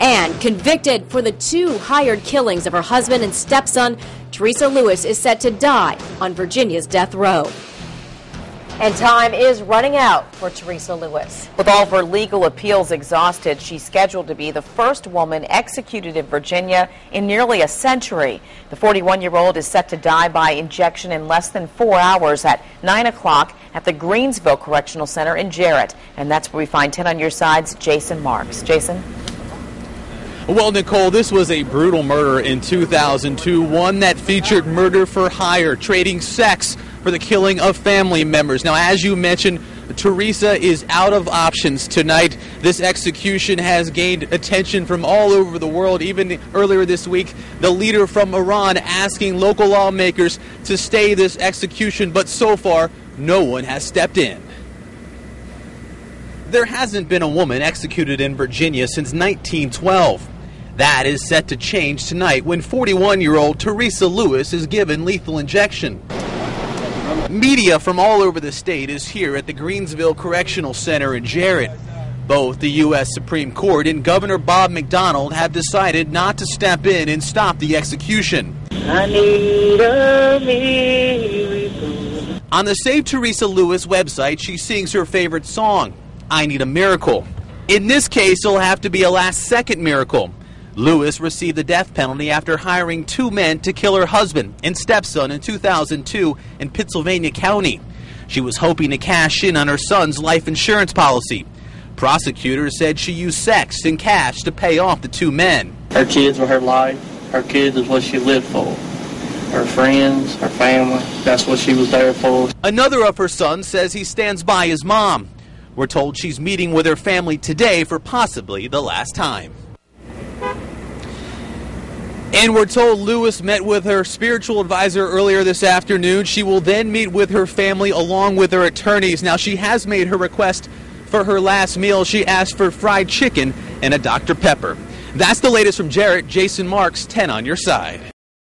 And convicted for the two hired killings of her husband and stepson, Teresa Lewis is set to die on Virginia's death row. And time is running out for Teresa Lewis. With all of her legal appeals exhausted, she's scheduled to be the first woman executed in Virginia in nearly a century. The 41 year old is set to die by injection in less than four hours at 9 o'clock at the Greensville Correctional Center in Jarratt. And that's where we find 10 on your sides, Jason Marks. Jason? Well, Nicole, this was a brutal murder in 2002, one that featured murder for hire, trading sex for the killing of family members. Now, as you mentioned, Teresa is out of options tonight. This execution has gained attention from all over the world. Even earlier this week, the leader from Iran asking local lawmakers to stay this execution, but so far, no one has stepped in. There hasn't been a woman executed in Virginia since 1912. That is set to change tonight when 41 year old Teresa Lewis is given lethal injection. Media from all over the state is here at the Greensville Correctional Center in Jarratt. Both the U.S. Supreme Court and Governor Bob McDonnell have decided not to step in and stop the execution. On the Save Teresa Lewis website, she sings her favorite song, I Need a Miracle. In this case, it'll have to be a last second miracle. Lewis received the death penalty after hiring two men to kill her husband and stepson in 2002 in Pittsylvania County. She was hoping to cash in on her son's life insurance policy. Prosecutors said she used sex and cash to pay off the two men. Her kids were her life. Her kids is what she lived for. Her friends, her family, that's what she was there for. Another of her sons says he stands by his mom. We're told she's meeting with her family today for possibly the last time. And we're told Lewis met with her spiritual advisor earlier this afternoon. She will then meet with her family along with her attorneys. Now, she has made her request for her last meal. She asked for fried chicken and a Dr. Pepper. That's the latest from Jarratt. Jason Marks, 10 on your side.